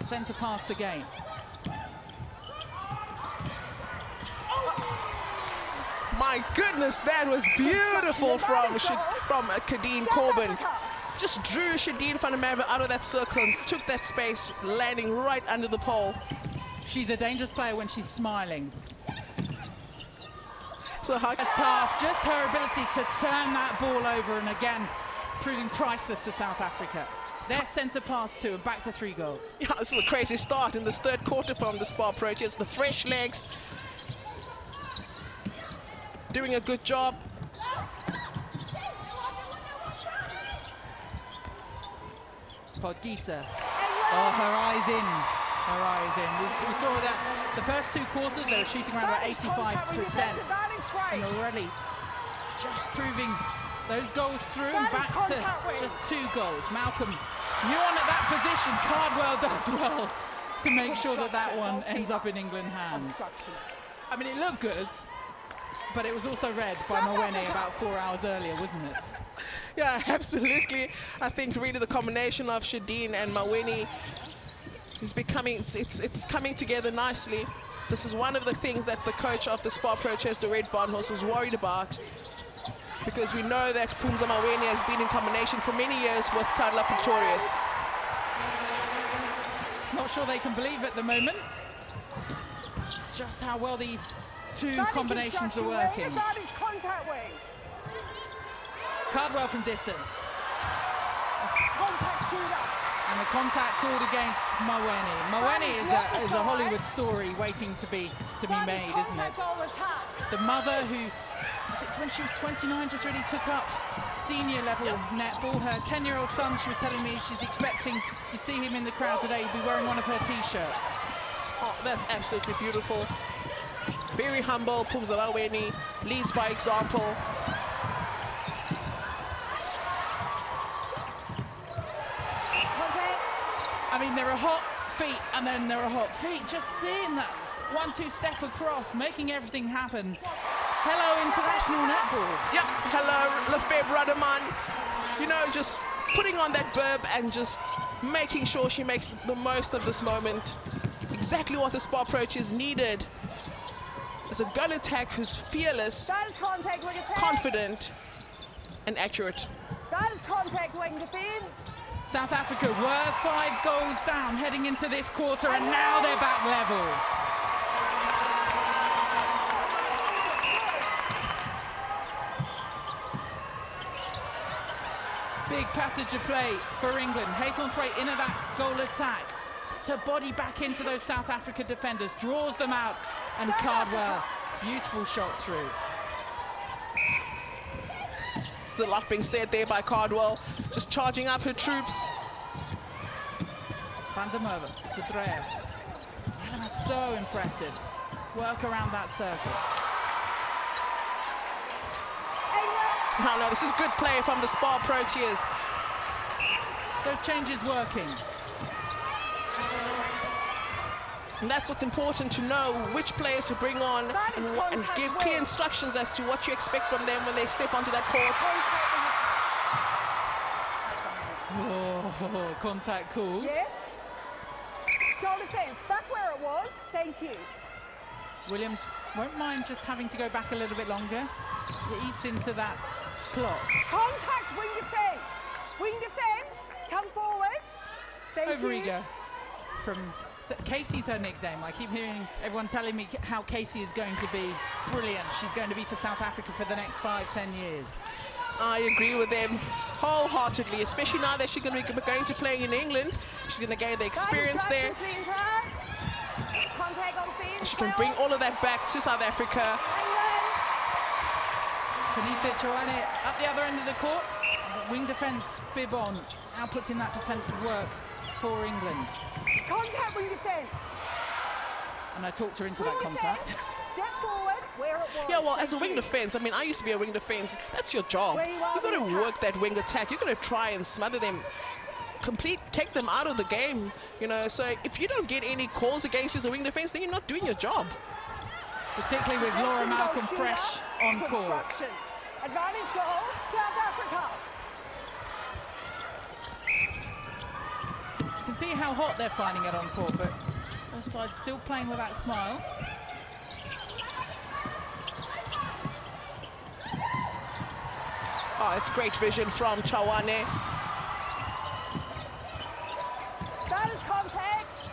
Centre pass again. My goodness, that was beautiful from from uh, Kadeen Corbin. Just drew Shadine Merwe out of that circle and took that space, landing right under the pole. She's a dangerous player when she's smiling. So how First half, just her ability to turn that ball over and again proving priceless for South Africa. Their centre pass two and back to three goals. Yeah, this is a crazy start in this third quarter from the Spar Proteas. The fresh legs doing a good job. Potgieter. Oh, her eyes in. Her eyes in. We, we saw that the first two quarters, they were shooting around about 85%. And already just proving those goals through and back to just two goals. Malcolm Muon at that position. Cardwell does well to make sure that that one ends up in England hands. I mean, it looked good, but it was also read by Maweni about four hours earlier, wasn't it? Yeah, absolutely. I think really the combination of Shadine and Maweni is becoming, it's, it's, it's coming together nicely. This is one of the things that the coach of the Spar Proteas, the Dorette Badenhorst, was worried about because we know that Phumza Maweni has been in combination for many years with Karla Pretorius. Not sure they can believe at the moment just how well these two combinations are working. Cardwell from distance. And the contact called against Maweni. Maweni is a, is a Hollywood story waiting to be to be made, isn't it? The mother who, when she was 29, just really took up senior level yep. netball. Her 10-year-old son, she was telling me she's expecting to see him in the crowd today. He'll be wearing one of her T-shirts. Oh, that's absolutely beautiful. Very humble, Phumza Maweni, leads by example. I mean, there are hot feet and then there are hot feet. Just seeing that one-two step across, making everything happen. Hello, international netball. Yep, hello, Lefébre Rademan. You know, just putting on that verb and just making sure she makes the most of this moment. Exactly what the Spar Proteas needed. It's a gun attack who's fearless, contact, confident, and accurate. That is contact wing defense. South Africa were five goals down heading into this quarter, and now they're back level. Big passage of play for England. Haythornthwaite into that goal attack to body back into those South Africa defenders, draws them out, and Cardwell, beautiful shot through. There's a lot being said there by Cardwell, just charging up her troops. Van der Merwe to Dreyer. That's so impressive. Work around that circle. No, no, this is good play from the Spar Proteas. Those changes working. And that's what's important to know which player to bring on and, and, give clear instructions as to what you expect from them when they step onto that court. Oh, contact cool. Yes. Goal defence, back where it was. Thank you. Williams won't mind just having to go back a little bit longer. It eats into that clock. Contact wing defence. Wing defence, come forward. Thank Over you. eager from so Casey's her nickname. I keep hearing everyone telling me how Casey is going to be brilliant. She's going to be for South Africa for the next five, ten years. I agree with them wholeheartedly, especially now that she's going to be going to play in England. She's going to gain the experience there. She can bring all of that back to South Africa. Khanyisa Chawane at the other end of the court. Wing defence, Bibon now puts in that defensive work for England. Contact wing defence. And I talked her into wing that contact. Defense. Step forward where it was. Yeah, well, as a wing defence, I mean, I used to be a wing defence. That's your job. You You've got to work that wing attack. You've got to try and smother them, complete, take them out of the game. You know, so if you don't get any calls against you as a wing defence, then you're not doing your job. Particularly with Laura Malcolm fresh on court. Advantage goal, South Africa. You can see how hot they're finding it on court, but both sides still playing with that smile. Oh, it's great vision from Chawane. That is contact.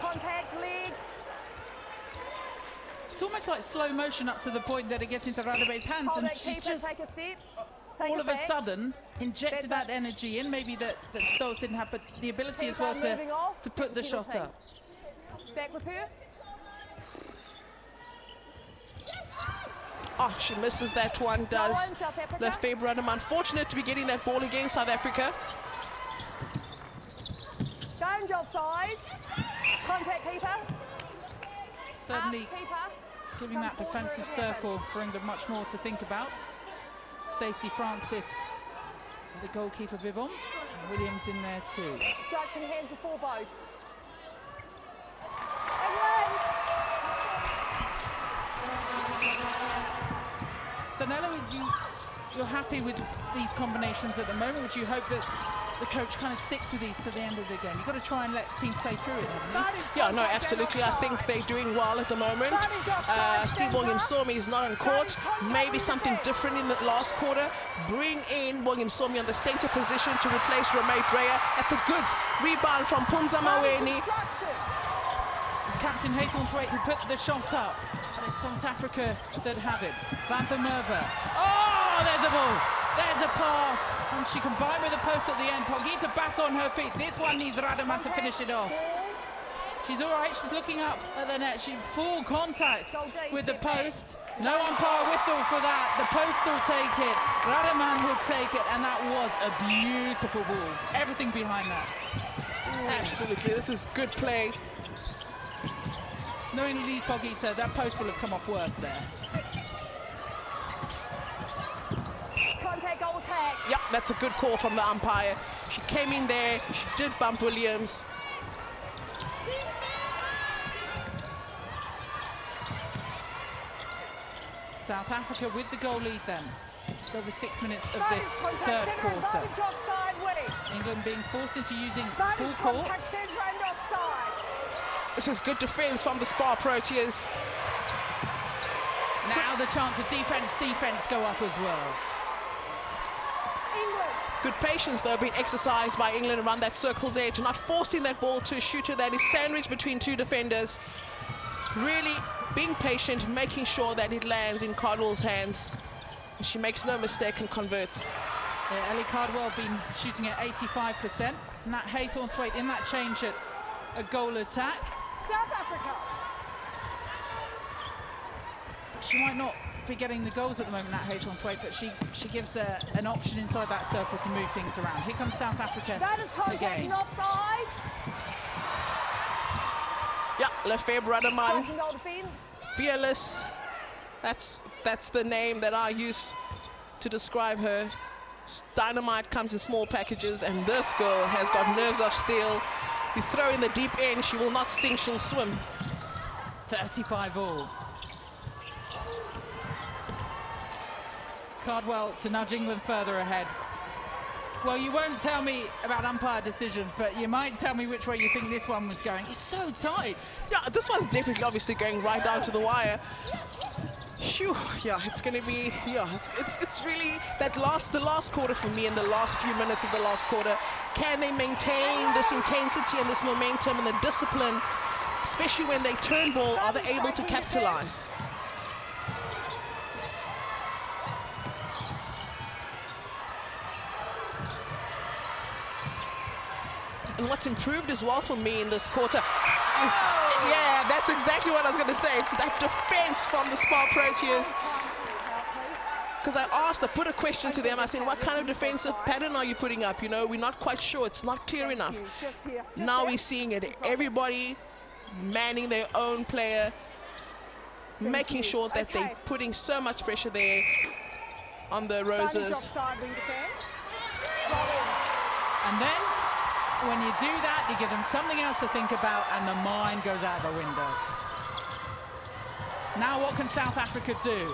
Contact leg. It's almost like slow motion up to the point that it gets into Radove's hands, Hold and it, she's just take a step. Take all it of a sudden injected That's that energy in. Maybe that that Stolz didn't have, but the ability as well to off, to put the the shot penalty. up. Back with her. Oh, she misses that one, does Throw in, South Africa. Lefébre Rademan. Unfortunate to be getting that ball against South Africa. Going offside. Contact keeper. Certainly Up, keeper. Giving that defensive where it happened. circle for England much more to think about. Stacey Francis, the goalkeeper Vivon, and Williams in there too. Instruction hands before both. So Nella, you, you're happy with these combinations at the moment? Would you hope that the coach kind of sticks with these to the end of the game? You've got to try and let teams play through it, haven't you? Yeah, no, absolutely. I think they're doing well at the moment. Advantage offside, Uh, Steve stands William up. Somi is not on court. Maybe something different in the last quarter. Bring in William Somi on the center position to replace Rome Dreyer. That's a good rebound from Phumza Maweni. It's Captain Haythornthwaite who put the shot up. And it's South Africa that have it. Van der Merwe. Oh, there's a ball. There's a pass. And she combined with the post at the end. Potgieter back on her feet. This one needs Rademan to finish it off. She's all right. She's looking up at the net. She full contact with the post. No umpire whistle for that. The post will take it. Rademan will take it. And that was a beautiful ball. Everything behind that. Absolutely. This is good play. Knowing Lee Potgieter, that post will have come off worse there. Contact goal tag. Yep, that's a good call from the umpire. She came in there. She did bump Williams. South Africa with the goal lead then. Just over six minutes of this third quarter. advantage offside winning. England being forced into using full court. contact centre and offside. This is good defense from the Spar Proteas. Now the chance of defense, defense go up as well. England. Good patience, though, being exercised by England around that circle's edge, not forcing that ball to a shooter that is sandwiched between two defenders. Really being patient, making sure that it lands in Cardwell's hands. And she makes no mistake and converts. Yeah, Ellie Cardwell been shooting at 85%. And that Haythornthwaite in that change at a goal attack. South Africa. She might not be getting the goals at the moment, that Haythornthwaite, but she, she gives a, an option inside that circle to move things around. Here comes South Africa That is contact again. and offside. Yeah, Lefébre Rademan, Instruction goal defence. fearless. That's, that's the name that I use to describe her. Dynamite comes in small packages, and this girl has got nerves of steel. You throw in the deep end, she will not sink, she'll swim. 35 all. Cardwell to nudge England further ahead. Well, you won't tell me about umpire decisions, but you might tell me which way you think this one was going. It's so tight. Yeah, this one's definitely obviously going right down to the wire. Phew, yeah, it's going to be, yeah, it's, it's, it's really that last, the last quarter for me in the last few minutes of the last quarter. Can they maintain this intensity and this momentum and the discipline, especially when they turn ball, are they able to capitalize? And what's improved as well for me in this quarter is, yeah, that's exactly what I was going to say. It's that defense from the Spar Proteas. Because I asked, I put a question to them. I said, what kind of defensive pattern are you putting up? You know, we're not quite sure. It's not clear enough. Just here. Just Now we're seeing it. Everybody manning their own player, making sure that they're putting so much pressure there on the Roses. offside wing defence. Goal in. And then, when you do that, you give them something else to think about and the mind goes out of the window. Now what can South Africa do?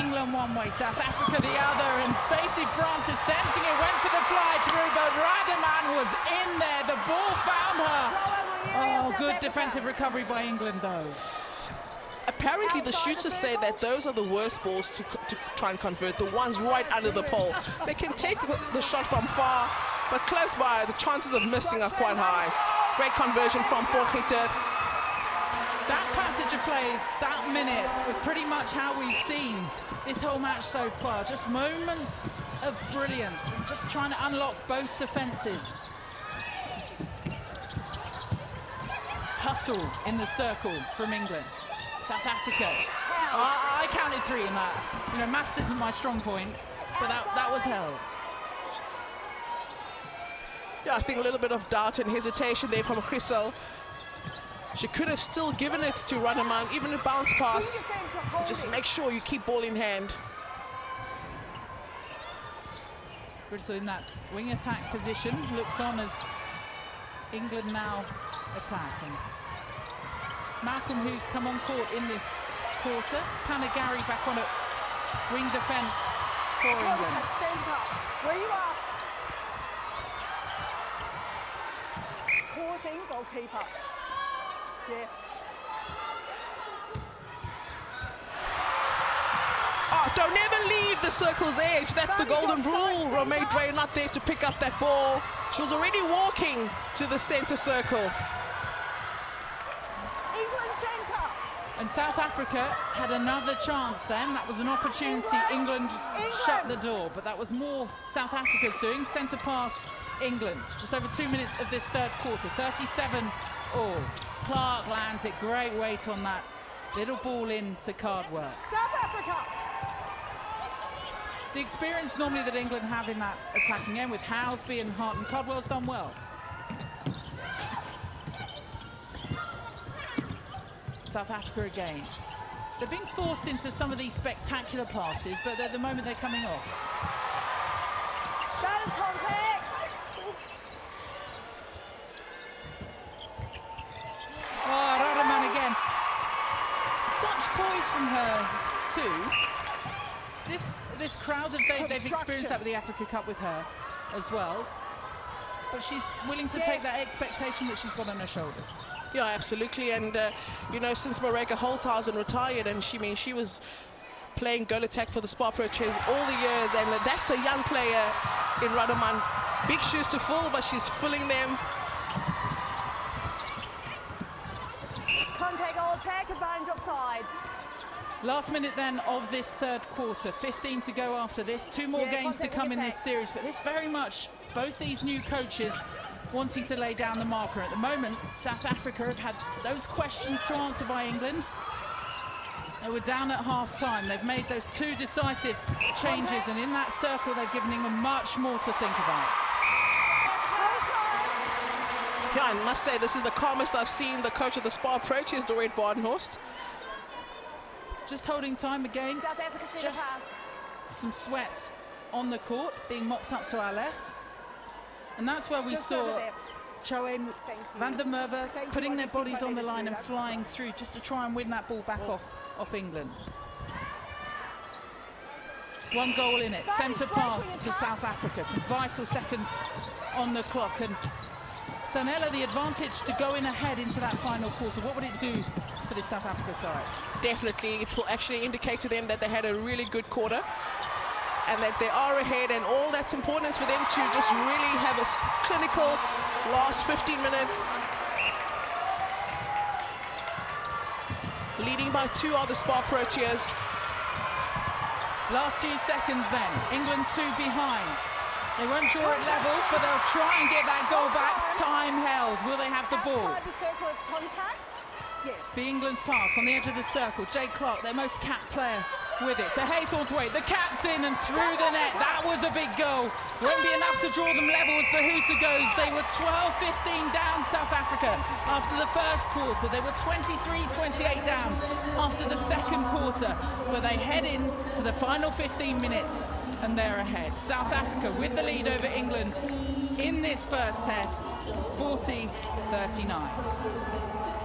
England one way, South Africa the other, and Stacey Francis sensing it, went for the fly through, but Rademan was in there, the ball found her. Oh, good defensive recovery by England, though. Apparently, the shooters say that those are the worst balls to, to try and convert, the ones right under the pole. They can take the shot from far, but close by, the chances of missing are quite high. Great conversion from Potgieter. That passage of play, that minute, was pretty much how we've seen this whole match so far. Just moments of brilliance and just trying to unlock both defences. Hustle in the circle from England. South Africa. I, I counted three in that. You know, maths isn't my strong point, but that, that was hell. Yeah, I think a little bit of doubt and hesitation there from Chrisel. She could have still given it to Rademan, even a bounce pass. Just make sure you keep ball in hand. Bristol in that wing attack position, looks on as England now attack. And Malcolm, who's come on court in this quarter. Panagarry back on at wing defence for England. Where you are. Pausing goalkeeper. Yes. Oh, don't ever leave the circle's edge. That's the golden rule. Romee Dray not there to pick up that ball. She was already walking to the centre circle. And South Africa had another chance then. That was an opportunity. England, England, shut the door, but that was more South Africa's doing. Centre pass, England. Just over two minutes of this third quarter. 37 all. Clarke lands it. Great weight on that little ball in to Cardwell. South Africa. The experience normally that England have in that attacking end with Housby and Hart and Cardwell's done well. South Africa again. They're being forced into some of these spectacular passes, but at the moment they're coming off. That is contact. Oh, Rademan again. Such poise from her too. This this crowd, they, they've experienced that with the Africa Cup with her as well. But she's willing to yes. take that expectation that she's got on her shoulders. Yeah, absolutely. And, uh, you know, since Maryka Holtzhausen retired, and she means she was playing goal attack for the Spar Proteas all the years, and that's a young player in Rademan. Big shoes to fill, but she's filling them. Contact goal attack, advantage offside. Last minute then of this third quarter, 15 to go after this. Two more yeah, games to come in this series, but this very much, both these new coaches wanting to lay down the marker. At the moment, South Africa have had those questions to answer by England. They were down at half-time. They've made those two decisive changes, and in that circle, they've given England much more to think about. Yeah, I must say, this is the calmest I've seen the coach of the Spa approach is Dorette Badenhorst. Just holding time again. Just some sweat on the court, being mopped up to our left. And that's where we just saw Chawane van der Merwe putting their bodies on the line and flying through just to try and win that ball back off, off England. One goal in it, centre pass to South Africa, some vital seconds on the clock. And Sanella, the advantage to go in ahead into that final quarter, what would it do for the South Africa side? Definitely, it will actually indicate to them that they had a really good quarter and that they are ahead and all that's important is for them to just really have a clinical last 15 minutes. Leading by two are the Spar Proteas. Last few seconds then, England two behind. They won't draw it level, but they'll try and get that goal back. Time held. Will they have the ball? Outside the circle, it's contact. Yes. The England's pass on the edge of the circle. Jade Clarke, their most capped player with it to Haythornthwaite. The captain, and through the net. That was a big goal. Won't be enough to draw them level as the hooter goes. They were 12-15 down South Africa after the first quarter. They were 23-28 down after the second quarter. But they head in to the final 15 minutes and they're ahead. South Africa with the lead over England in this first test, 40-39.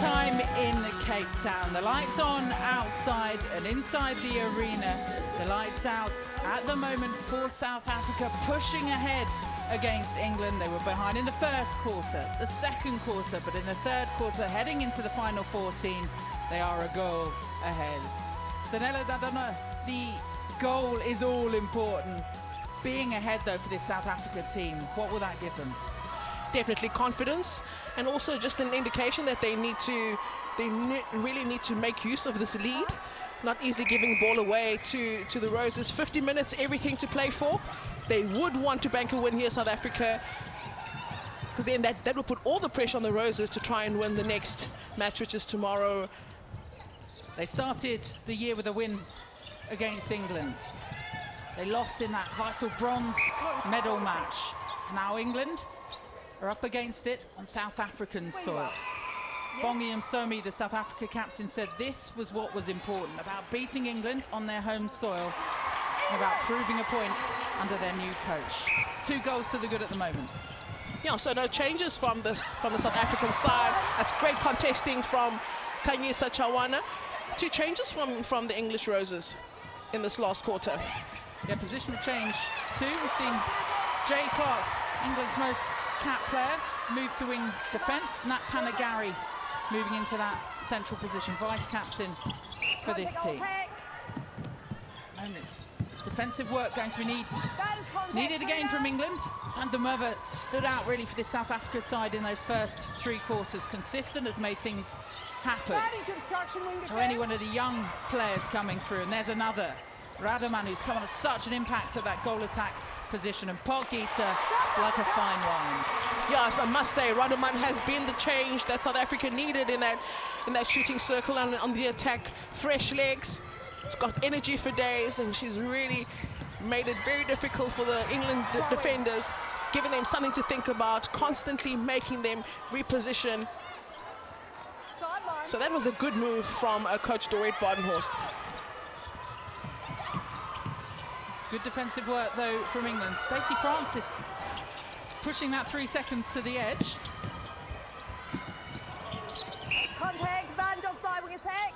Time in Cape Town. The lights on outside and inside the arena. The lights out at the moment for South Africa pushing ahead against England. They were behind in the first quarter, the second quarter, but in the third quarter, heading into the final 14, they are a goal ahead. Zanella Mdodana, the goal is all important. Being ahead though for this South Africa team, what will that give them? Definitely confidence and also just an indication that they need to, they ne really need to make use of this lead, not easily giving ball away to, to the Roses. 50 minutes, everything to play for. They would want to bank a win here, South Africa, because then that, that will put all the pressure on the Roses to try and win the next match, which is tomorrow. They started the year with a win against England. They lost in that vital bronze medal match. Now England are up against it on South African soil. Bongi Msomi, the South Africa captain, said this was what was important, about beating England on their home soil, and about proving a point under their new coach. Two goals to the good at the moment. Yeah, so no changes from the from the South African side. That's great contesting from Khanyisa Chawane. Two changes from, from the English Roses in this last quarter. Yeah, positional change two. We've seen Jade Clarke, England's most cap player, move to wing defence. Nat Panagarry moving into that central position, vice captain for this team. And it's defensive work going to be need, needed again from England. And der Merwe stood out really for this South Africa side in those first three quarters. Consistent has made things happen. So any one of the young players coming through, and there's another. Rademan who's come on such an impact at that goal attack position, and Potgieter like a fine wine. Yes, I must say, Rademan has been the change that South Africa needed in that in that shooting circle and on the attack. Fresh legs, it's got energy for days, and she's really made it very difficult for the England defenders, giving them something to think about, constantly making them reposition. So that was a good move from uh, coach Dorette Badenhorst. Good defensive work, though, from England. Stacey Francis pushing that three seconds to the edge. Contact, advantage offside wing attack.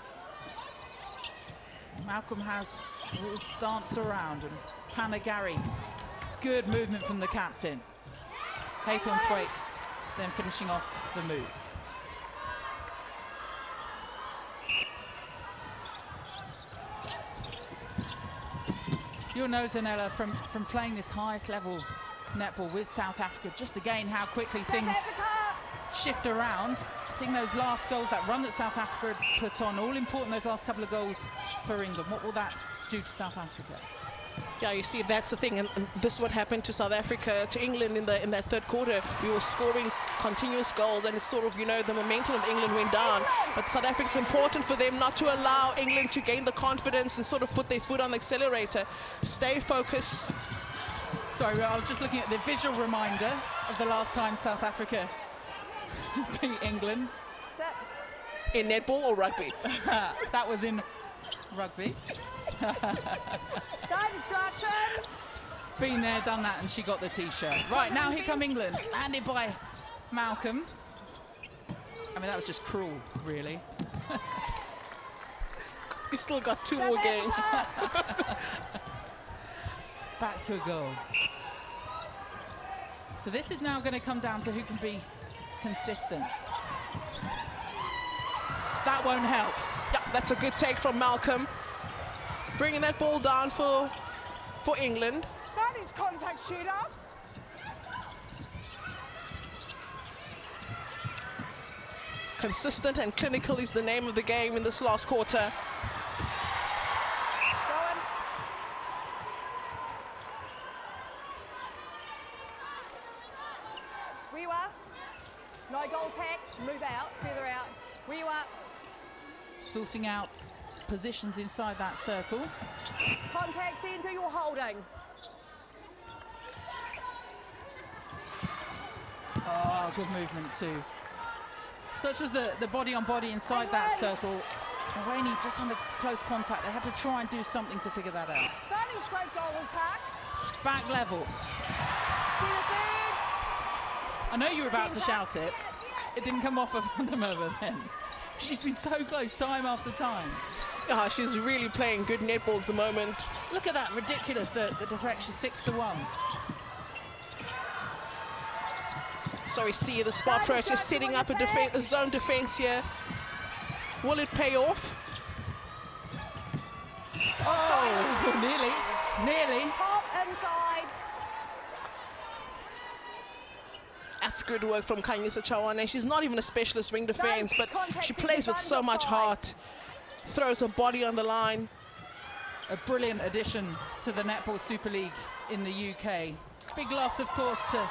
Malcolm has a little dance around, and Panagarry, good movement from the captain. Hayton Thwaite then finishing off the move. You'll know, Zanella, from, from playing this highest level netball with South Africa, just again how quickly things shift around. Seeing those last goals, that run that South Africa put on, all important, those last couple of goals for England. What will that do to South Africa? Yeah, you see, that's the thing, and, and, this is what happened to South Africa, to England in the in that third quarter. We were scoring continuous goals, and it's sort of, you know, the momentum of England went down. But South Africa, it's important for them not to allow England to gain the confidence and sort of put their foot on the accelerator. Stay focused. Sorry, I was just looking at the visual reminder of the last time South Africa beat England. In netball or rugby? that was in rugby. Guide instruction. Been there, done that, and she got the t-shirt. Right, now here come England, handed by Malcolm. I mean, that was just cruel, really. We still got two more games. Back to a goal. So this is now going to come down to who can be consistent. That won't help. That's a good take from Malcolm bringing that ball down for for England. Contact. Consistent and clinical is the name of the game in this last quarter. No goal tech, move out, further out. Where you are. Sorting out positions inside that circle. Contact centre, you're holding. Oh, good movement too. Such as the, the body on body inside that circle. Rainey just under close contact. They had to try and do something to figure that out. Great goal attack. Back level. I know you were about to shout it. It didn't come off of der Merwe then. She's been so close time after time. Yeah, she's really playing good netball at the moment. Look at that, ridiculous, the, the deflection, six to one. Sorry, see the spot Guys, pro just setting up a, defense. defen a zone defense here. Will it pay off? Oh, nearly, nearly. Top inside. That's good work from Khanyisa Chawane. She's not even a specialist ring defense, but contact she plays with so much side. heart. Throws her body on the line. A brilliant addition to the Netball Super League in the UK. Big loss, of course, to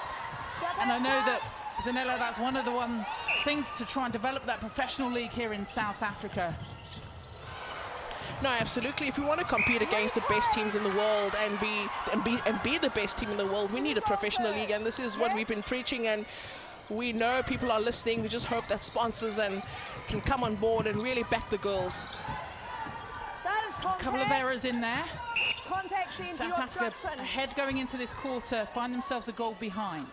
and I know that Zanella, that's one of the one things to try and develop that professional league here in South Africa. No, absolutely. If we want to compete against the best teams in the world and be and be and be the best team in the world, we need a professional league, and this is what we've been preaching. And we know people are listening. We just hope that sponsors and can come on board and really back the girls. That is contact. couple of errors in there. Contact South Africa ahead going into this quarter, find themselves a goal behind.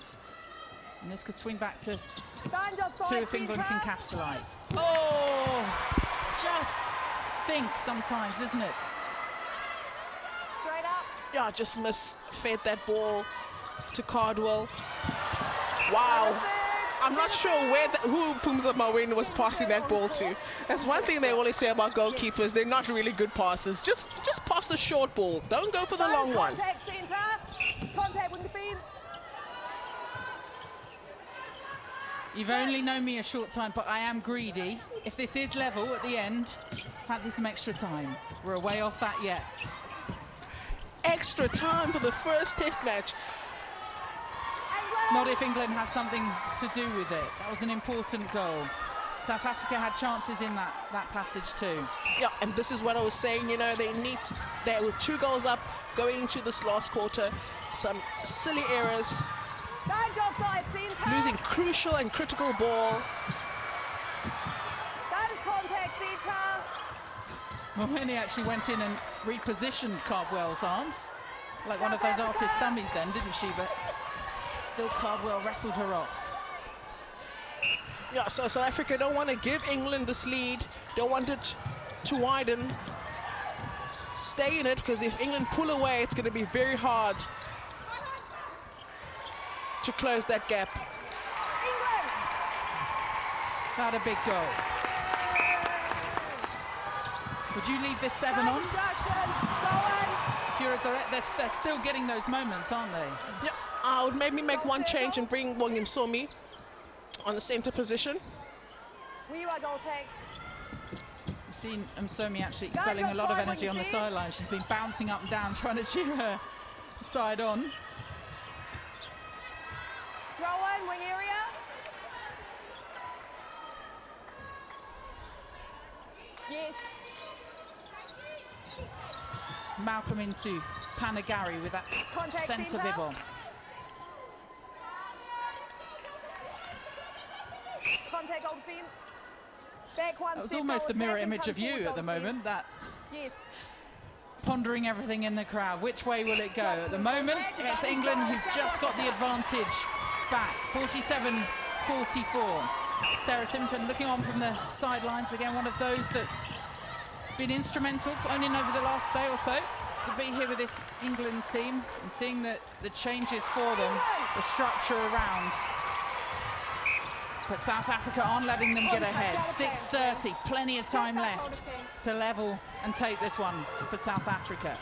And this could swing back to Bind two if England can capitalise. Oh, just think sometimes, isn't it? Straight up. Yeah, just misfed that ball to Cardwell. Wow. I'm not sure where the, who Phumza Maweni was passing that ball to. That's one thing they always say about goalkeepers. They're not really good passers. Just just pass the short ball. Don't go for the long one. Contact with defence. You've only known me a short time, but I am greedy. If this is level at the end, fancy some extra time. We're away off that yet. Extra time for the first test match. Not if England have something to do with it. That was an important goal. South Africa had chances in that, that passage too. Yeah, and this is what I was saying, you know, they need, they were two goals up going into this last quarter. Some silly errors, Bind offside, losing crucial and critical ball. That is contact Maweni actually went in and repositioned Cardwell's arms. Like one of those artist dummies then, didn't she? But still Cardwell wrestled her off. Yeah, so South Africa don't want to give England this lead, don't want it to widen. Stay in it, because if England pull away, it's going to be very hard to close that gap. England. That a big goal. Would you leave this seven on? If you're correct, they're, they're still getting those moments, aren't they? Yeah, I would maybe make one change and bring William Somi on the center position. We are a goal take? We've seen um, Msomi actually expelling a lot of energy on the sideline. She's been bouncing up and down trying to cheer her side on. Throw in, wing area. Yes. Malcolm into Panagarry with that Contact centre bibble. Contact on fence. Back one That was almost a mirror image of you at the moment, fence. that Yes. pondering everything in the crowd. Which way will it go? At the moment, it's England who've just got the advantage back, 47-44. Sarah Simpson looking on from the sidelines, again, one of those that's been instrumental, only over the last day or so, to be here with this England team and seeing the, the changes for them, the structure around. But South Africa aren't letting them get ahead. 6.30, plenty of time left to level and take this one for South Africa.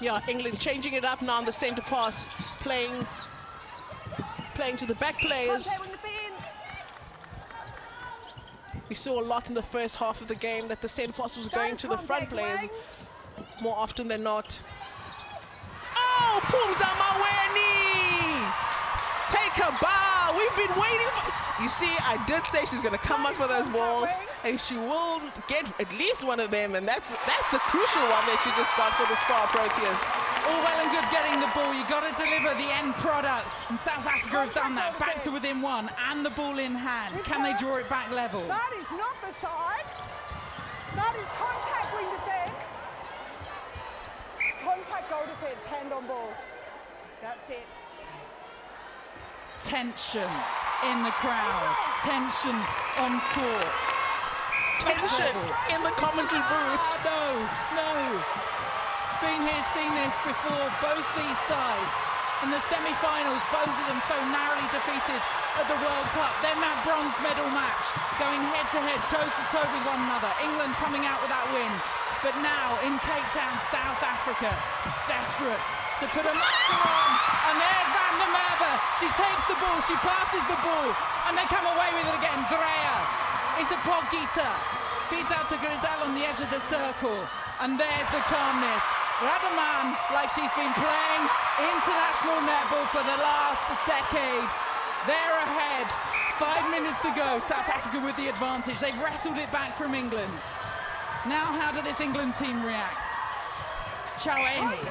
Yeah, England changing it up now on the center pass, playing playing to the back players. Contact with the fence. We saw a lot in the first half of the game that the center pass was going to the front players more often than not. Oh, Phumza Maweni! Take her bow. We've been waiting for. You see, I did say she's going to come out for those balls, and she will get at least one of them, and that's that's a crucial one that she just got for the Spar Proteas. All well and good getting the ball. You've got to deliver the end product. And South Africa have done that. Back to within one and the ball in hand. Can they draw it back level? That is not the side. That is contact wing defence. Contact goal defence, hand on ball. That's it. Tension in the crowd. Tension on court. Tension in the commentary booth. Ah, no, no. Been here, seen this before, both these sides. In the semi-finals, both of them so narrowly defeated at the World Cup. Then that bronze medal match, going head-to-head, toe-to-toe with one another. England coming out with that win. But now, in Cape Town, South Africa, desperate to put a marker on. And there's Van der Merwe. She takes the ball, she passes the ball, and they come away with it again. Dreyer into Potgieter. Feeds out to Griesel on the edge of the circle. And there's the calmness. Rademan, like she's been playing international netball for the last decade. They're ahead. Five minutes to go. South Africa with the advantage. They've wrestled it back from England. Now, how did this England team react? Chaueni.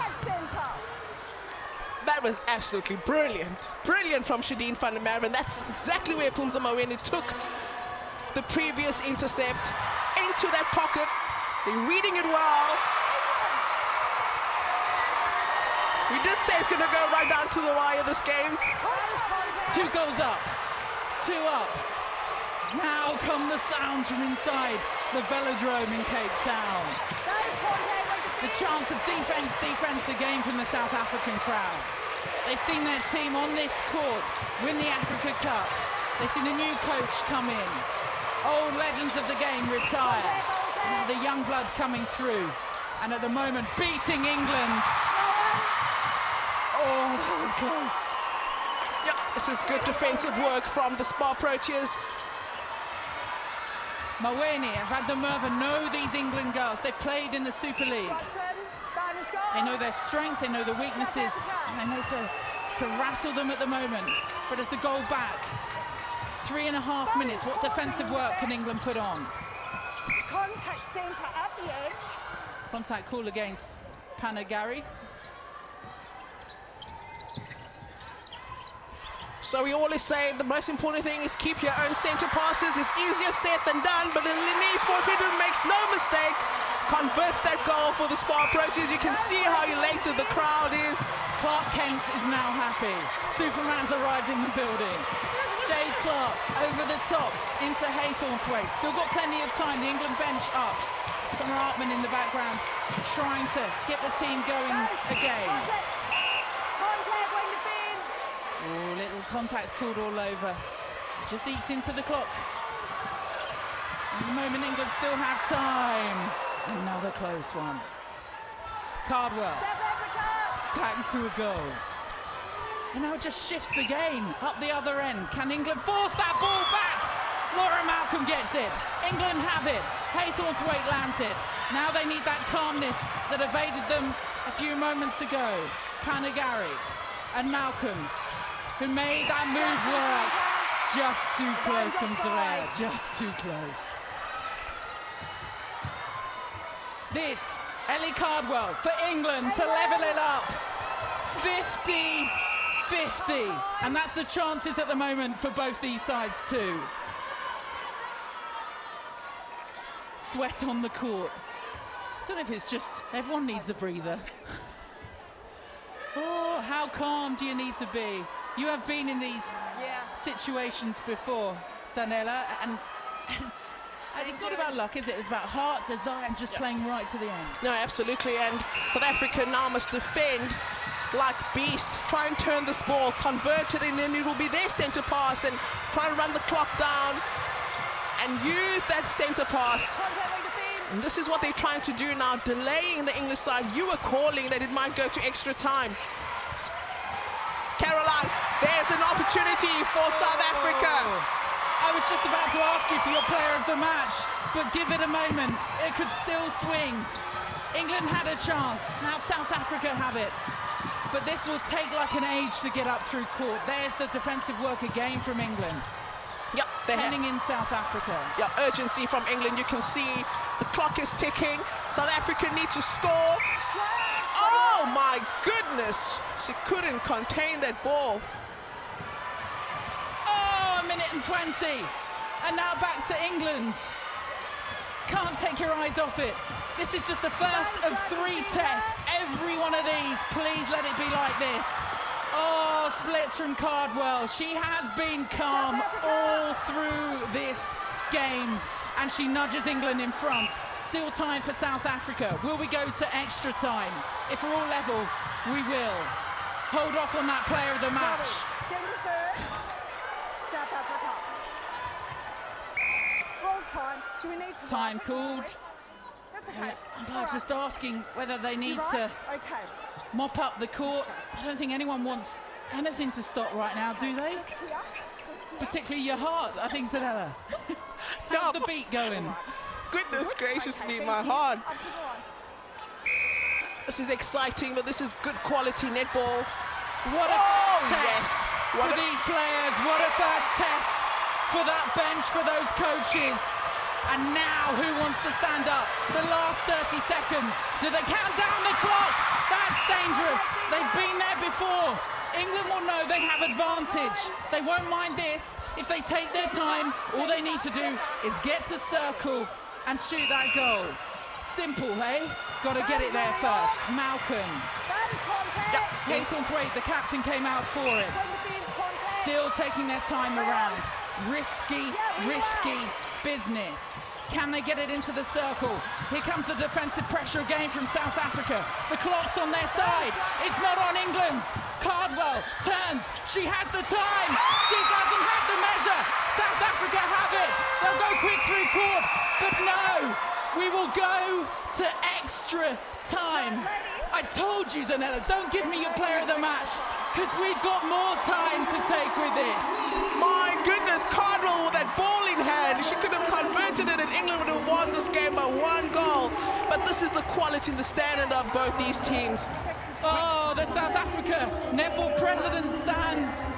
That was absolutely brilliant. Brilliant from Shadine van der Merwe. And that's exactly where Phumza Maweni took the previous intercept into that pocket. They're reading it well. We did say it's going to go right down to the wire this game. Two goals up, two up. Now come the sounds from inside the Velodrome in Cape Town. The chance of defence, defence again from the South African crowd. They've seen their team on this court win the Africa Cup. They've seen a new coach come in. Old legends of the game retire. The young blood coming through. And at the moment, beating England. Oh, that was close. Yep, this is good defensive work from the Spar Proteas. Maweni and Van der Merwe know these England girls. They've played in the Super League. They know their strength, they know the weaknesses, and they know to, to rattle them at the moment. But it's a goal back. Three and a half minutes. What defensive work can England put on? Contact centre at the edge. Contact call against Panagarry. So we always say the most important thing is keep your own centre passes. It's easier said than done, but then Lenize Potgieter makes no mistake, converts that goal for the Spar Proteas. You can see how elated the crowd is. Clark Kent is now happy. Superman's arrived in the building. Jade Clarke over the top into Haythornthwaite. Still got plenty of time. The England bench up. Summer Hartman in the background trying to get the team going again. Oh, little contacts called all over. Just eats into the clock. The moment, England still have time. Another close one. Cardwell. Back to a goal. And now it just shifts again up the other end. Can England force that ball back? Laura Malcolm gets it. England have it. Haythornthwaite lands it. Now they need that calmness that evaded them a few moments ago. Panagarry and Malcolm who made that move work. Just too close from Dreyer, just too close. This, Ellie Cardwell for England to level it up. 50-50. And that's the chances at the moment for both these sides too. Sweat on the court. I don't know if it's just, everyone needs a breather. oh, how calm do you need to be? You have been in these Yeah. situations before, Zanele, and it's, it's not about luck, is it? It's about heart, desire, and just playing right to the end. No, absolutely. And South Africa now must defend like beast. Try and turn this ball, convert it, and then it will be their centre pass and try and run the clock down and use that centre pass. And this is what they're trying to do now, delaying the English side. You were calling that it might go to extra time. Caroline, there's an opportunity for South Africa. Oh. I was just about to ask you for your player of the match, but give it a moment. It could still swing. England had a chance. Now South Africa have it. But this will take like an age to get up through court. There's the defensive work again from England. Yep, they're Heading in South Africa. Yeah, urgency from England. You can see the clock is ticking. South Africa need to score. Oh my goodness! She couldn't contain that ball. Oh, a minute and 20. And now back to England. Can't take your eyes off it. This is just the first of three tests. Every one of these, please let it be like this. Oh, splits from Cardwell. She has been calm all through this game, and she nudges England in front. Still time for South Africa. Will we go to extra time? If we're all level, we will. Hold off on that player of the match. South Africa. Roll time. Do we need to Time called. That's okay. I'm just asking whether they need right? to Okay. mop up the court. I don't think anyone wants anything to stop right now, do they? Just here. Just here. Particularly your heart, I think, Zanele. How's the beat going? Goodness gracious me, my heart. Up to the line. This is exciting, but this is good quality netball. What a Oh, test yes. What for these players. What a first test for that bench, for those coaches. And now, who wants to stand up? The last 30 seconds. Do they count down the clock? That's dangerous. They've been there before. England will know they have advantage. They won't mind this. If they take their time, all they need to do is get to circle and shoot that goal. Simple, eh? Got to get it there first. Malcolm. That is contact. Yeah. Nat Haythornthwaite, the captain, came out for it. When the feed's contact. Still taking their time around. Risky, risky business. Can they get it into the circle? Here comes the defensive pressure again from South Africa. The clock's on their side. It's not on England's. Cardwell turns. She has the time. She doesn't have the measure. South Africa have it. They'll go quick through court. But no, we will go to extra time. I told you, Zanele, don't give me your player of the match because we've got more time to take with this. My goodness, Cardwell with that ball in hand. She could have converted it and England would have won this game by one goal. But this is the quality and the standard of both these teams. Oh, the South Africa netball president stands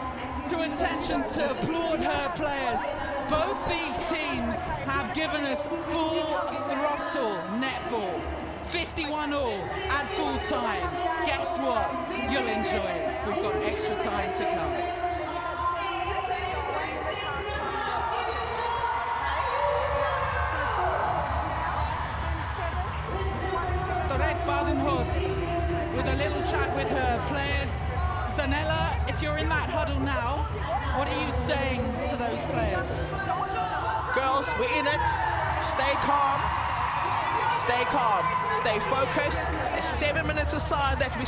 to attention to applaud her players. Both these teams have given us full throttle netball. 51 all at full time. Guess what? You'll enjoy it. We've got extra time to come.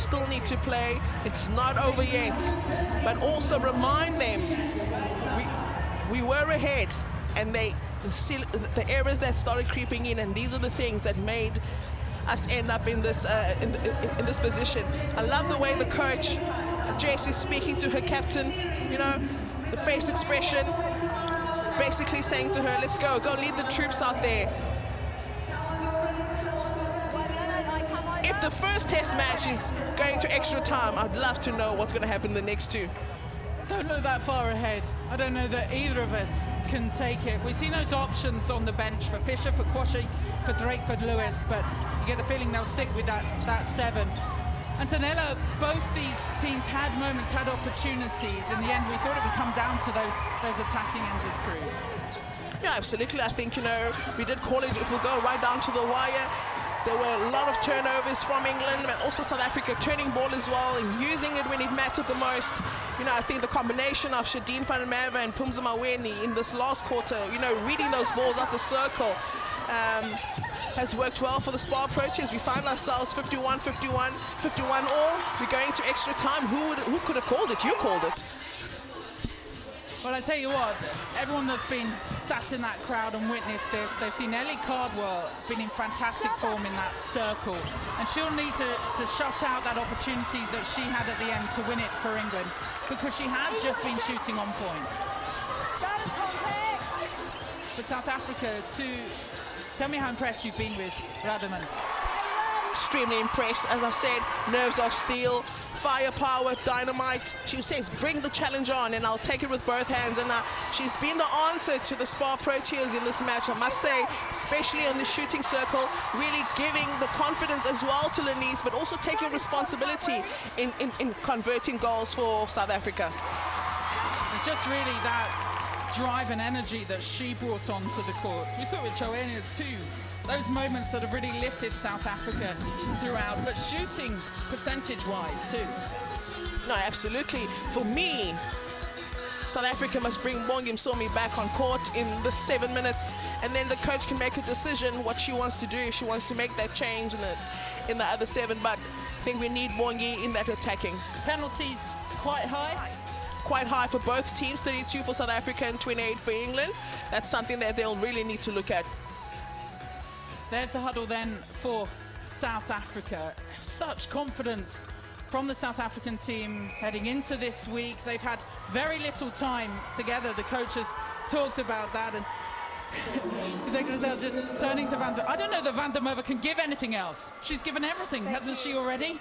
Still need to play. It's not over yet. But also remind them we, we were ahead and they the, the errors that started creeping in and these are the things that made us end up in this uh, in, in, in this position. I love the way the coach Jess is speaking to her captain, you know, the face expression, basically saying to her, let's go, go lead the troops out there. The first test match is going to extra time, I'd love to know what's going to happen the next two. Don't look that far ahead. I don't know that either of us can take it. We've seen those options on the bench for Fisher, for Quashie, for Drakeford Lewis, but you get the feeling they'll stick with that, that seven. And Zanele, both these teams had moments, had opportunities. In the end, we thought it would come down to those, those attacking ends as proved. Yeah, absolutely. I think, you know, we did call it, it will go right down to the wire. There were a lot of turnovers from England, but also South Africa turning ball as well and using it when it mattered the most. You know, I think the combination of Shadine Merwe and Phumza Maweni in this last quarter, you know, reading those balls off the circle, um, has worked well for the Spar Proteas. We find ourselves 51, 51, 51 all. We're going to extra time. Who would, who could have called it? You called it. Well, I tell you what, everyone that's been sat in that crowd and witnessed this, they've seen Ellie Cardwell been in fantastic form in that circle, and she'll need to, to shut out that opportunity that she had at the end to win it for England, because she has just been shooting on point. That is contact. For South Africa, to tell me how impressed you've been with Rademan. extremely impressed. As I said, nerves of steel, firepower, dynamite. She says, bring the challenge on, and I'll take it with both hands. And uh, she's been the answer to the Spar Proteas in this match, I must say, especially on the shooting circle, really giving the confidence as well to Lenize, but also taking responsibility in, in, in converting goals for South Africa. It's just really that drive and energy that she brought onto the court. We saw it with Joanna too. Those moments that have really lifted South Africa throughout, but shooting percentage-wise too. No, absolutely. For me, South Africa must bring Bongi Msomi back on court in the seven minutes, and then the coach can make a decision what she wants to do, if she wants to make that change in the, in the other seven. But I think we need Bongi in that attacking. Penalties quite high. Quite high for both teams, 32 for South Africa and 28 for England. That's something that they'll really need to look at. There's the huddle then for South Africa. Such confidence from the South African team heading into this week. They've had very little time together. The coaches talked about that and just turning to Van der I don't know that Van der Merwe can give anything else. She's given everything, hasn't she already?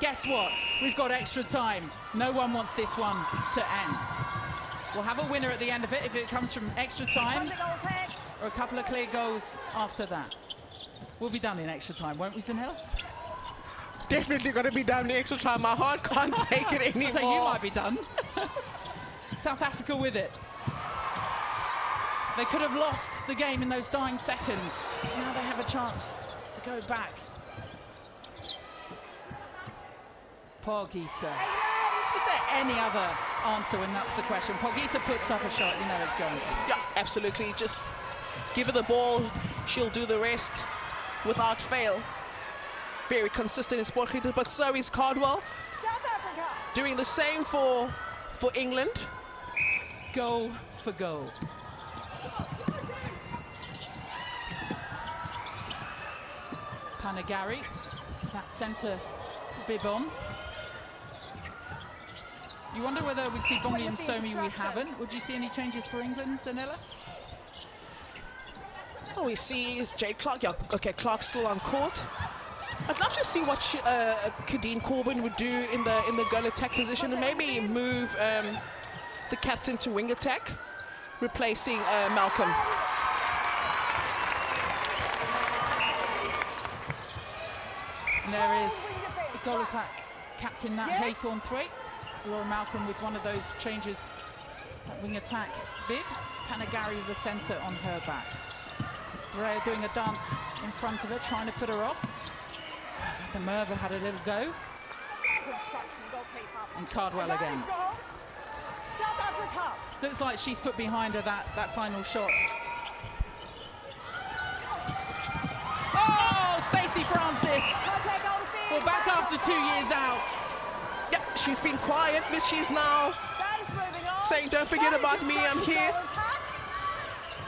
Guess what? We've got extra time. No one wants this one to end. We'll have a winner at the end of it if it comes from extra time or a couple of clear goals after that. We'll be done in extra time, won't we, Zanele? Definitely going to be done in extra time. My heart can't take it anymore. so you might be done. South Africa with it. They could have lost the game in those dying seconds. Now they have a chance to go back. Potgieter. Is there any other answer when that's the question? Potgieter puts up a shot, you know it's going to. Yeah, absolutely. Just give her the ball, she'll do the rest without fail. Very consistent in Potgieter, but so is Cardwell. Doing the same for, for England. Goal for goal. Panagarry, that centre bib on. You wonder whether we'd see Bongi Msomi we haven't. Would you see any changes for England, Zanele? All we see is Jade Clarke. Yeah, okay, Clarke's still on court. I'd love to see what she, uh, Kadeen Corbin would do in the in the goal attack position and maybe move um, the captain to wing attack, replacing uh, Malcolm. And there is the goal attack captain Nat yes. three. Laura Malcolm with one of those changes, that wing attack bid. Panagarry the centre on her back. Dreyer doing a dance in front of her, trying to put her off. The Merwe had a little go. And Cardwell again. Looks like she's put behind her that, that final shot. Oh, Stacey Francis. Well, back after two years out. Yep, she's been quiet, but she's now saying, don't forget about me, I'm here.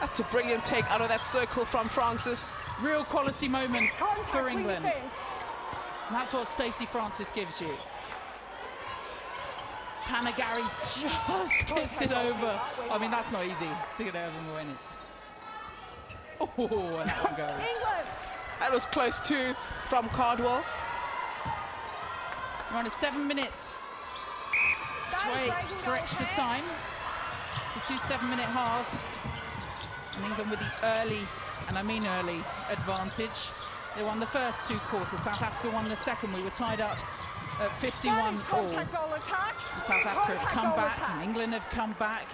That's a brilliant take out of that circle from Francis. Real quality moment for England. And that's what Stacey Francis gives you. Panagarry just gets it over. I mean, that's not easy to get over Maweni. Oh, and that one goes. England! That was close too from Cardwell. We're on a seven minutes to wait for extra time. The two seven-minute halves. And England with the early, and I mean early, advantage. They won the first two quarters. South Africa won the second. We were tied up at 51 all. South Africa have come back, attack. and England have come back.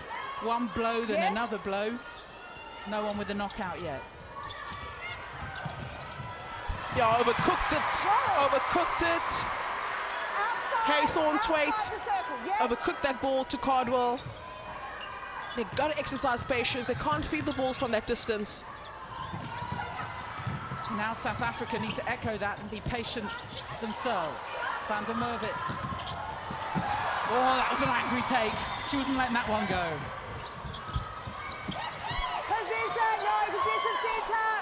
One blow, then yes. another blow. No one with a knockout yet. Yeah, overcooked it. Overcooked it. Haythornthwaite yes. overcooked that ball to Cardwell. They've got to exercise patience. They can't feed the balls from that distance. Now South Africa need to echo that and be patient themselves. Van der Merwe. Oh, that was an angry take. She wasn't letting that one go. Position, no, position, center.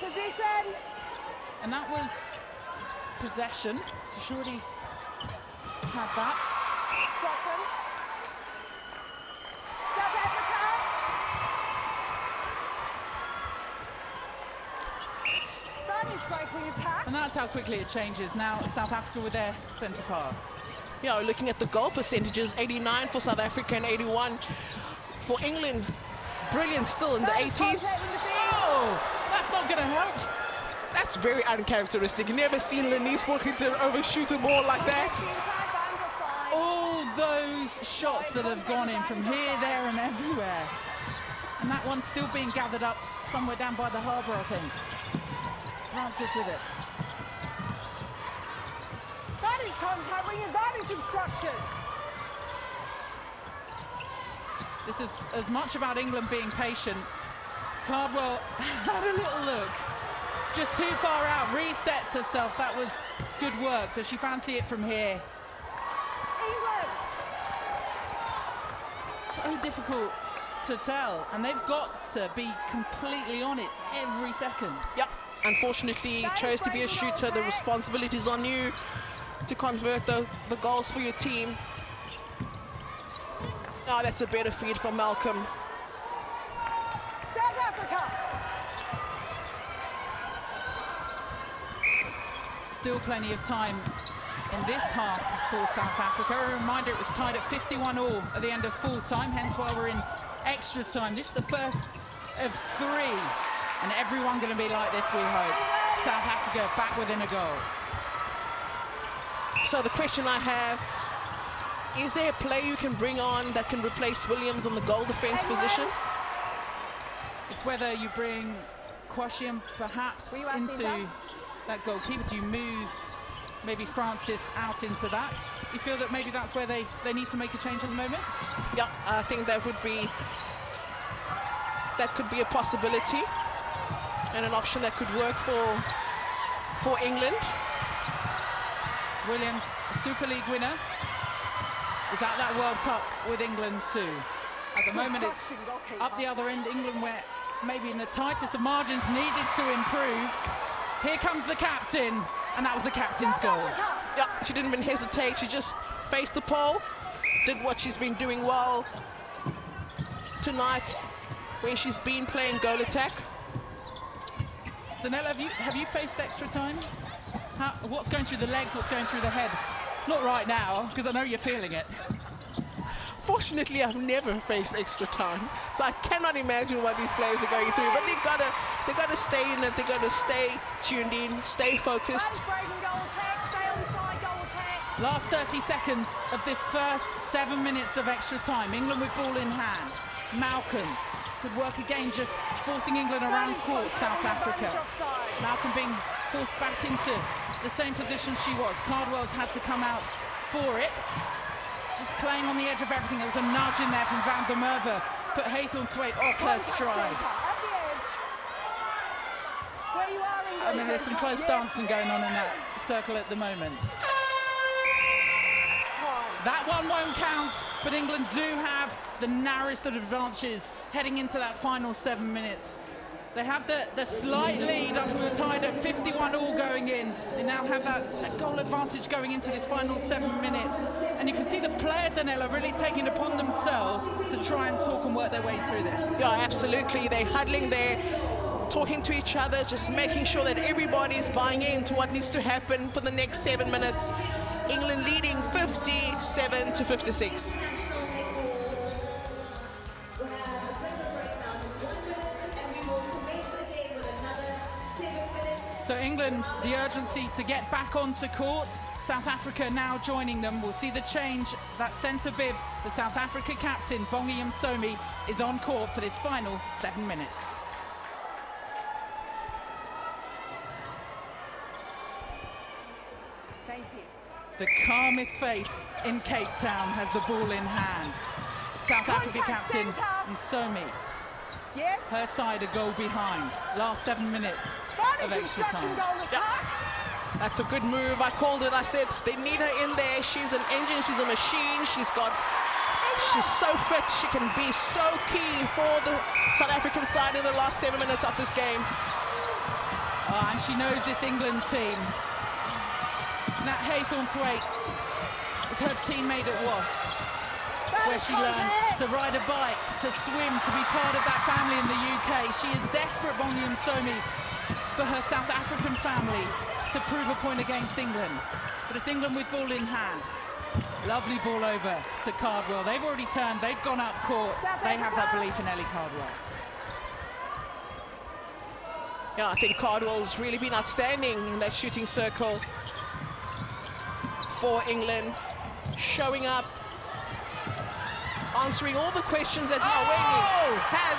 Position. And that was possession. So she already had that. Instruction. And that's how quickly it changes. Now South Africa with their centre pass. Yeah, looking at the goal percentages, 89 for South Africa and 81 for England. Brilliant still in the 80s. Oh, that's not going to help. That's very uncharacteristic. You never seen Lenize Wilkington overshoot a ball like that. All those shots that have gone in from here, there and everywhere. And that one's still being gathered up somewhere down by the harbour, I think. Francis with it. Advantage comes having advantage instruction. This is as much about England being patient. Cardwell had a little look. Just too far out, resets herself. That was good work. Does she fancy it from here? England. So difficult to tell. And they've got to be completely on it every second. Yep. Unfortunately, you chose to be a shooter. The responsibility is on you to convert the, the goals for your team. Oh, that's a better feed from Malcolm. South Africa. Still plenty of time in this half for South Africa. A reminder, it was tied at 51 all at the end of full time, hence why we're in extra time. This is the first of three, and everyone going to be like this, we hope. South Africa back within a goal. So the question I have, is there a player you can bring on that can replace Williams on the goal defense position? It's whether you bring Kwashian perhaps Were you asking into that? that goalkeeper. Do you move maybe Francis out into that? You feel that maybe that's where they, they need to make a change at the moment? Yeah, I think that would be that could be a possibility and an option that could work for for England. Williams, Super League winner, is at that World Cup with England too. At the moment, it's up the other end, England where maybe in the tightest of margins needed to improve. Here comes the captain, and that was the captain's goal. Yeah, she didn't even hesitate. She just faced the pole, did what she's been doing well tonight when she's been playing goal attack. Zanele, have you have you faced extra time? How, what's going through the legs? What's going through the head? Not right now, because I know you're feeling it. Fortunately, I've never faced extra time, so I cannot imagine what these players are going through. But they've got to, they've got to stay in it. They've got to stay tuned in, stay focused. Man's breaking goal attack. Stay on side goal attack. Last 30 seconds of this first seven minutes of extra time. England with ball in hand. Malcolm could work again, just forcing England around court. South Africa. Malcolm being forced back into the same position she was. Cardwell's had to come out for it. Just playing on the edge of everything. There was a nudge in there from Van der Merwe. Put Haythornthwaite off her stride. centre, At the edge. Where you are, England. I mean, there's some close dancing going on in that circle at the moment. That one won't count, but England do have the narrowest of advantages heading into that final seven minutes. They have the, the slight lead after the tied at 51 all going in. They now have that, that goal advantage going into this final seven minutes. And you can see the players, Zanele, really taking it upon themselves to try and talk and work their way through this. Yeah, absolutely. They're huddling there, talking to each other, just making sure that everybody's buying into what needs to happen for the next seven minutes. England leading 57 to 56. So England, the urgency to get back onto court. South Africa now joining them. We'll see the change. That centre bib, the South Africa captain, Bongi Msomi, is on court for this final seven minutes. Thank you. The calmest face in Cape Town has the ball in hand. South Africa captain centre. Msomi, Yes. her side a goal behind. Last seven minutes of extra time. goal. That's a good move. I called it. I said they need her in there. She's an engine. She's a machine. She's got. She's so fit. She can be so key for the South African side in the last seven minutes of this game. Ah, and she knows this England team. Nat Haythornthwaite is her teammate at Wasps, where she learned to ride a bike, to swim, to be part of that family in the UK. She is desperate, Bongi Msomi, for her South African family to prove a point against England. But it's England with ball in hand. Lovely ball over to Cardwell. They've already turned, they've gone up court. They have that belief in Ellie Cardwell. Yeah, I think Cardwell's really been outstanding in that shooting circle for England, showing up, answering all the questions that Maweni Oh! has.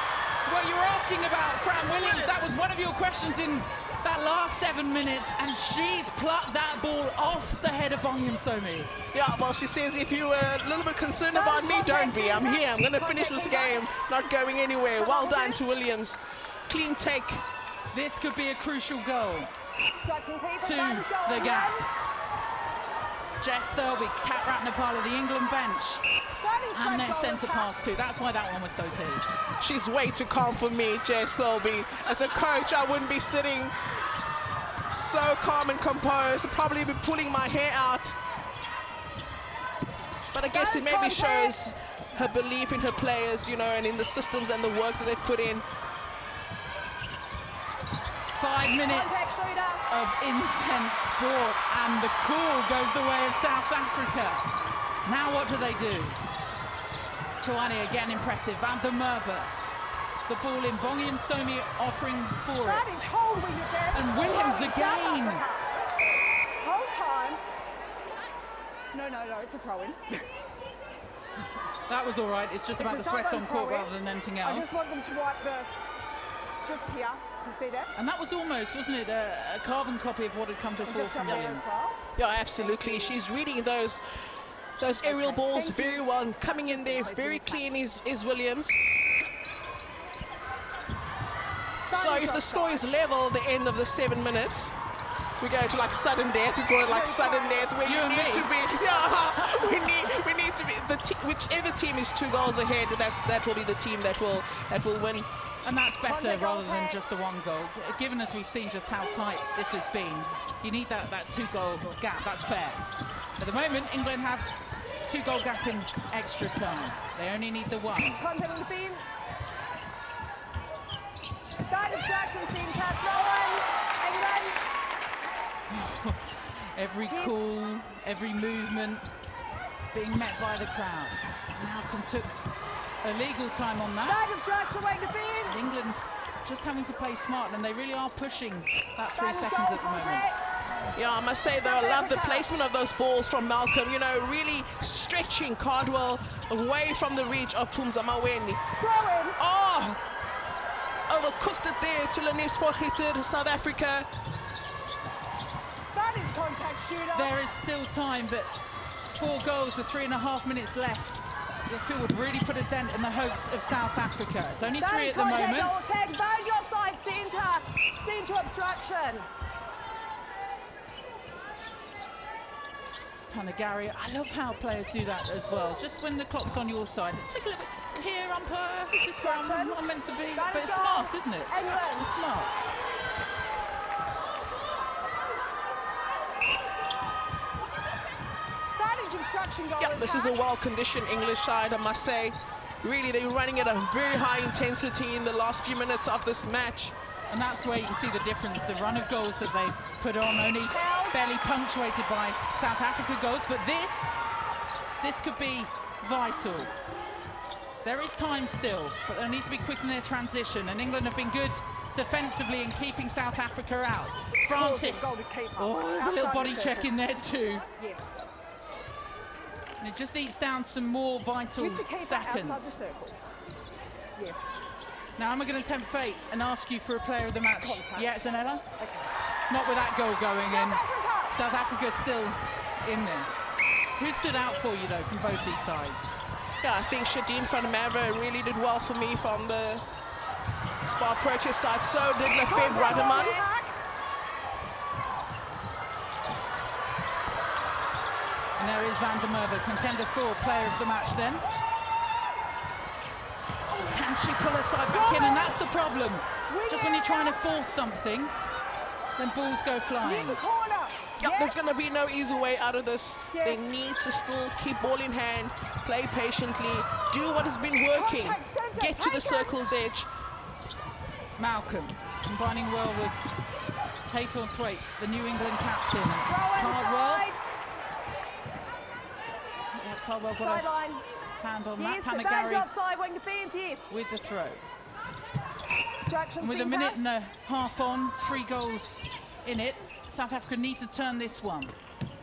Well, you were asking about Fran Williams. That was one of your questions in that last seven minutes, and she's plucked that ball off the head of Bongi Msomi. Yeah, well, she says if you were a little bit concerned about me, don't be. I'm here. I'm going to finish this game. Not going anywhere. Well done to Williams. Clean take. This could be a crucial goal to the gap. Jess Thirlby, Kat Ratnapala, the England bench, and their centre pass too. That's why that one was so key. She's way too calm for me, Jess Thirlby. As a coach, I wouldn't be sitting so calm and composed. I'd probably be pulling my hair out. But I guess it maybe shows her belief in her players, you know, and in the systems and the work that they put in. Five minutes of intense sport and the call goes the way of South Africa. Now what do they do? Chawane again impressive. Van der Merwe. The ball in Bongi Msomi offering for it. And Williams again. Whole time. No, no, no, it's a throw-in. that was all right. It's just it's about the sweat on court rather than anything else. I just want them to wipe the... Just here. You see that? And that was almost, wasn't it, a, a carbon copy of what had come before from Williams? Well. Yeah, absolutely. She's reading those those aerial okay. balls Thank very you. well. Coming in there very clean is, is Williams. So if the score is level at the end of the seven minutes, we go to like sudden death. We go to like sudden death where you, you need to be. Yeah, we need we need to be the whichever team is two goals ahead. That's that will be the team that will that will win. And that's better rather than just the one goal. Given as we've seen just how tight this has been, you need that, that two-goal gap. That's fair. At the moment, England have two-goal gap in extra time. They only need the one. Contact on the fence. Distraction England. every call, every movement being met by the crowd. Malcolm took illegal time on that. Bad obstruction, waiting to feed. England just having to play smart, and they really are pushing that three seconds at the moment. Yeah, I must say, though, I love the placement of those balls from Malcolm. You know, really stretching Cardwell away from the reach of Phumza Maweni. Oh! Overcooked it there to Lenize Potgieter, South Africa. contact shooter. There is still time, but four goals with three and a half minutes left the field would really put a dent in the hopes of South Africa. It's only three at the moment. Tag, find your side centre, centre obstruction. Panagarry, I love how players do that as well. Just when the clock's on your side, take a look here, umpire, this is where I'm, I'm meant to be. That but it's smart, isn't it? England. It's smart. Yeah, this is a well-conditioned English side, I must say. Really, they're running at a very high intensity in the last few minutes of this match. And that's where you can see the difference. The run of goals that they put on only fairly punctuated by South Africa goals. But this, this could be vital. There is time still, but they need to be quick in their transition. And England have been good defensively in keeping South Africa out. Francis. Oh, there's a little body check in there too. Yes. And it just eats down some more vital seconds. Yes. Now, I'm I going to tempt fate and ask you for a player of the match? Contact. Yeah, Zanele? Okay. Not with that goal going South in. Africa. South Africa still in this. Who stood out for you, though, from both these sides? Yeah, I think Shadine van Merwe really did well for me from the SPAR Proteas side. So did Lefébre Rademan. And there is Van der Merwe, contender for player of the match then. Can she pull her side back in? And that's the problem. Just when you're trying to force something, then balls go flying. Yep, yes. there's going to be no easy way out of this. Yes. They need to still keep ball in hand, play patiently, do what has been working, get to the circle's edge. Malcolm combining well with Haythornthwaite, the New England captain. Cardwell Cardwell got Sideline. hand on yes, that. Panagarry offside, wing defence, yes. With the throw. Distraction with centre. a minute and a half on, three goals in it, South Africa need to turn this one.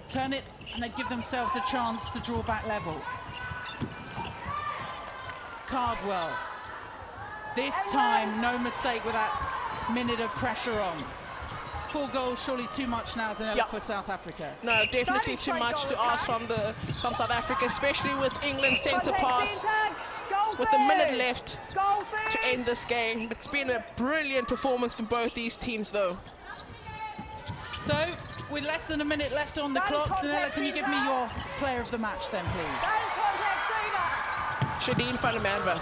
Turn it and they give themselves a chance to draw back level. Cardwell. This time, no mistake with that minute of pressure on. Four goals surely too much now, Zanele, Yeah. for South Africa? No, definitely too straight much to goal ask from the from South Africa, especially with England's centre pass with a minute left to end this game. It's been a brilliant performance from both these teams, though. So, with less than a minute left on the That is clock, Zanele, can you give me your player of the match then, please? Down. Shadine van der Merwe.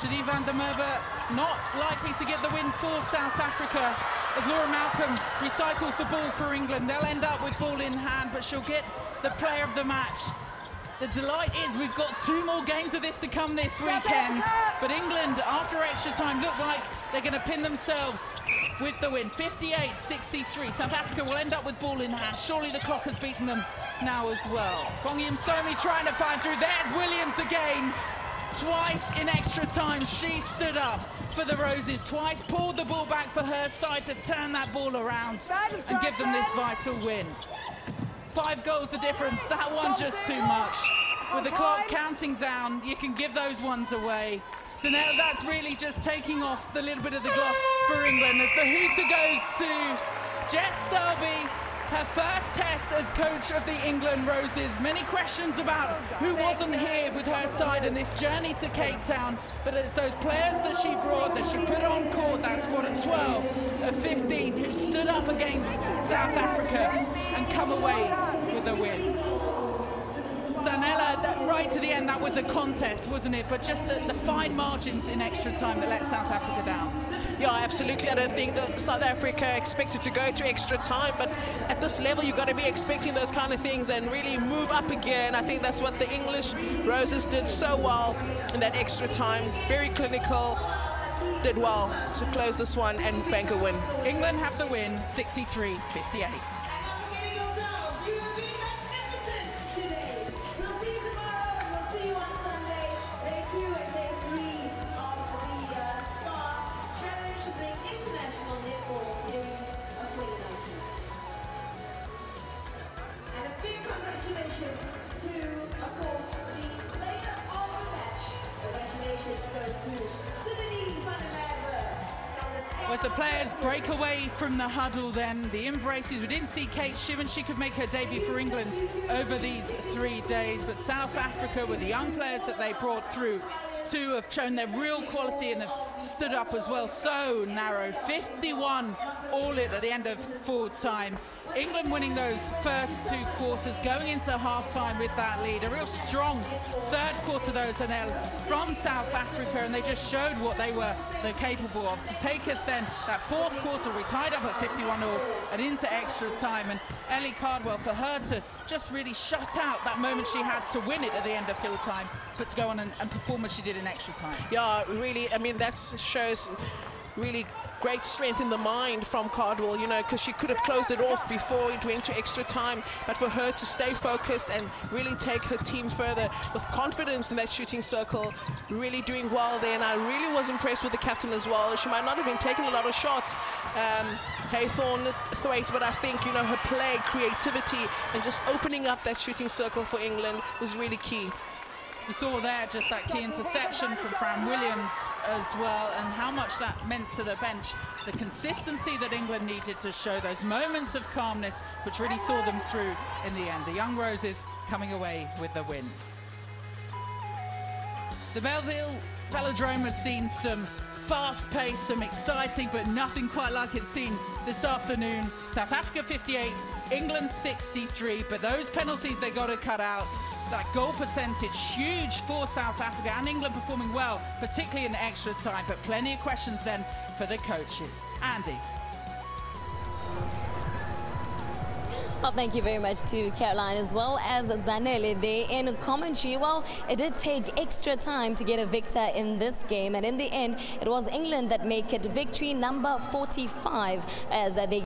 Janine van der Merwe not likely to get the win for South Africa as Laura Malcolm recycles the ball for England. They'll end up with ball in hand, but she'll get the player of the match. The delight is we've got two more games of this to come this weekend. But England, after extra time, look like they're going to pin themselves with the win. 58-63. South Africa will end up with ball in hand. Surely the clock has beaten them now as well. Bongi Msomi trying to find through. There's Williams again. Twice in extra time, she stood up for the Roses. Twice pulled the ball back for her side to turn that ball around and give them this vital win. Five goals the difference. That one just too much. With the clock counting down, you can give those ones away. So now that's really just taking off the little bit of the gloss for England as the hooter goes to Jess Thirlby, her first test as coach of the England Roses. Many questions about who wasn't here with her side in this journey to Cape Town, but it's those players that she brought, that she put on court, that squad of 12, of 15, who stood up against South Africa and come away with a win. Zanele, right to the end, that was a contest, wasn't it? But just the, the fine margins in extra time that let South Africa down. Yeah, absolutely. I don't think that South Africa expected to go to extra time, but at this level, you've got to be expecting those kind of things and really move up again. I think that's what the English Roses did so well in that extra time. Very clinical, did well to close this one and bank a win. England have the win, 63-58. Away from the huddle then, the embraces. We didn't see Kate Shiven. She could make her debut for England over these three days. But South Africa, with the young players that they brought through, two have shown their real quality and have stood up as well. So narrow, 51 all in at the end of full time. England winning those first two quarters, going into half time with that lead. A real strong third quarter, though, from South Africa, and they just showed what they were they're capable of. To take us then, that fourth quarter, we tied up at 51 all and into extra time. And Ellie Cardwell, for her to just really shut out that moment she had to win it at the end of full time, but to go on and, and perform as she did in extra time. Yeah, really, I mean, that shows really great strength in the mind from Cardwell, you know, because she could have closed it off before it went to extra time. But for her to stay focused and really take her team further with confidence in that shooting circle, really doing well there. And I really was impressed with the captain as well. She might not have been taking a lot of shots, um, Haythorne Thwaite, but I think, you know, her play, creativity, and just opening up that shooting circle for England was really key. We saw there just that key interception from Fran Williams as well, and how much that meant to the bench. The consistency that England needed to show those moments of calmness, which really saw them through in the end. The Young Roses coming away with the win. The Belleville Velodrome has seen some fast pace, some exciting, but nothing quite like it's seen this afternoon. South Africa 58, England 63, but those penalties they got to cut out. That goal percentage huge for South Africa and England performing well, particularly in extra time. But plenty of questions then for the coaches. Andy. Well, thank you very much to Caroline as well as Zanele there in commentary. Well, it did take extra time to get a victor in this game, and in the end, it was England that make it victory number 45 as they